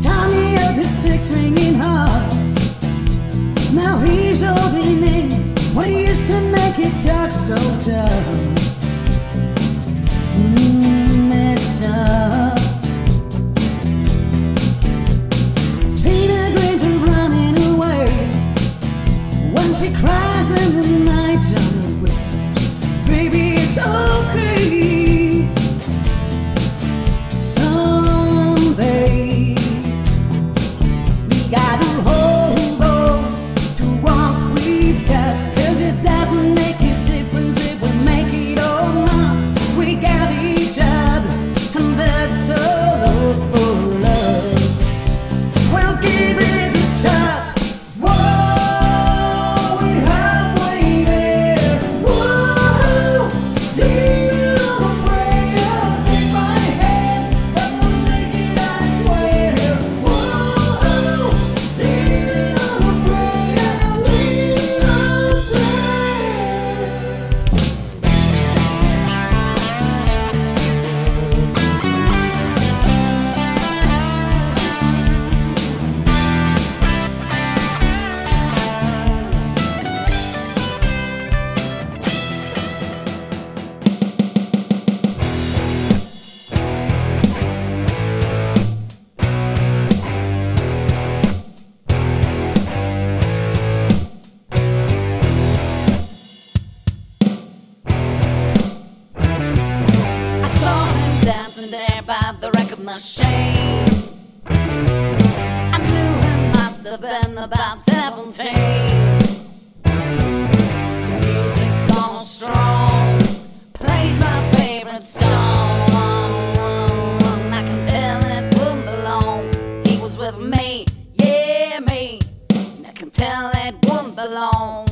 Tommy of the six ringing heart. Now he's holding in what he used to make it dark so tough. Mmm, it's tough. Tina running away. When she cries in the night, and whispers, Baby, it's okay. ligado. Machine. I knew he must have been about 17. The music's gone strong, plays my favorite song. I can tell it wouldn't belong. He was with me, yeah, me. I can tell it wouldn't belong.